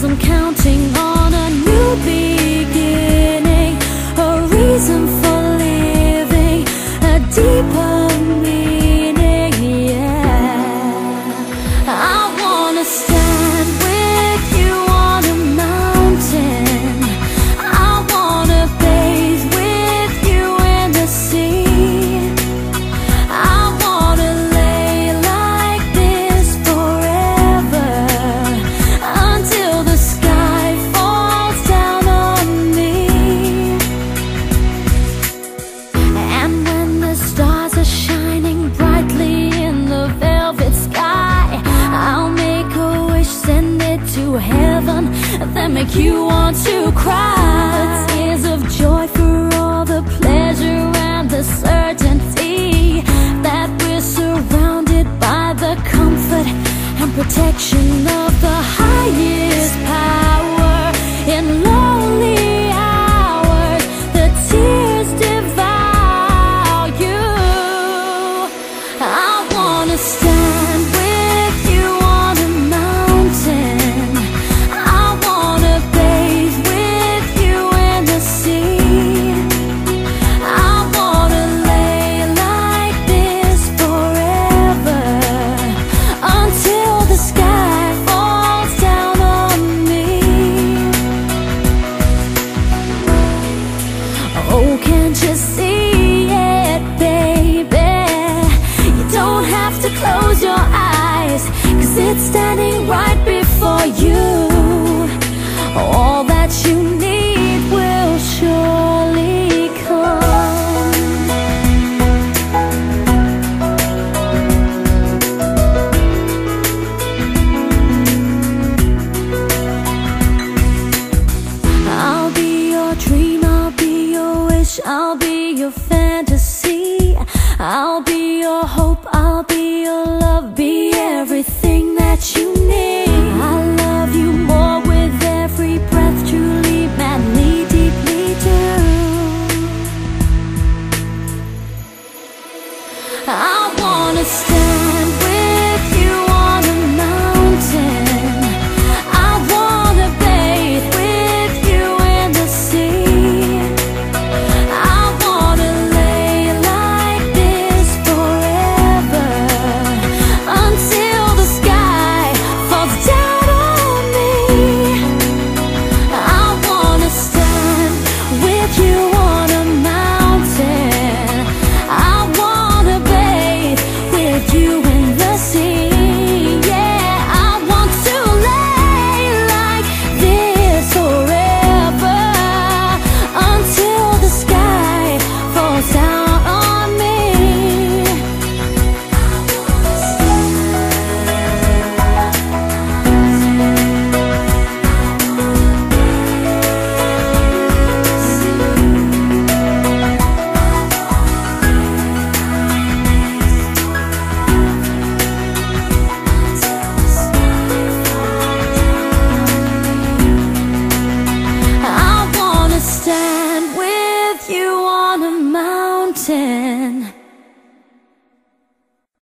Cause I'm counting on make you want to cry. Tears of joy for all the pleasure and the certainty That we're surrounded by the comfort and protection just be your fantasy. I'll be your hope, I'll be your love Be everything that you need. I love you more with every breath Truly, madly, deeply do. I wanna stay